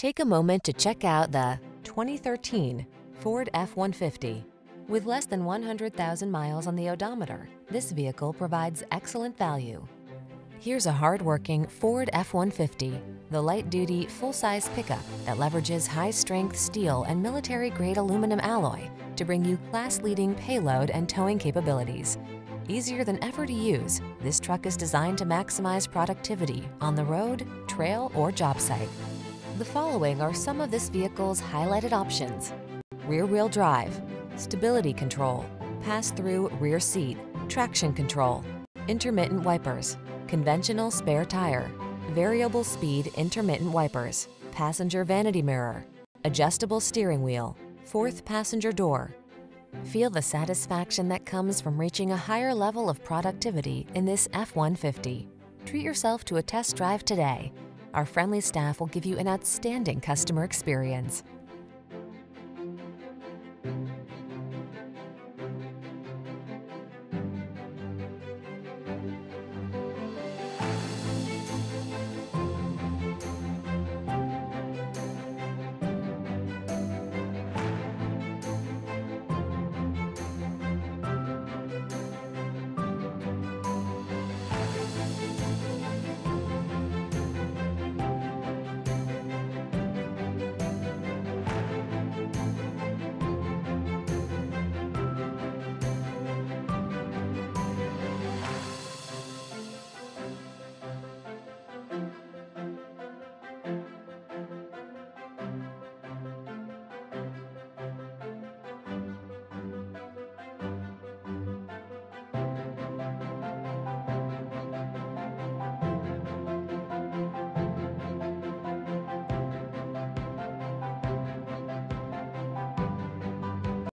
Take a moment to check out the 2013 Ford F-150. With less than 100,000 miles on the odometer, this vehicle provides excellent value. Here's a hard-working Ford F-150, the light-duty, full-size pickup that leverages high-strength steel and military-grade aluminum alloy to bring you class-leading payload and towing capabilities. Easier than ever to use, this truck is designed to maximize productivity on the road, trail, or job site. The following are some of this vehicle's highlighted options. Rear-wheel drive, stability control, pass-through rear seat, traction control, intermittent wipers, conventional spare tire, variable speed intermittent wipers, passenger vanity mirror, adjustable steering wheel, fourth passenger door. Feel the satisfaction that comes from reaching a higher level of productivity in this F-150. Treat yourself to a test drive today. Our friendly staff will give you an outstanding customer experience.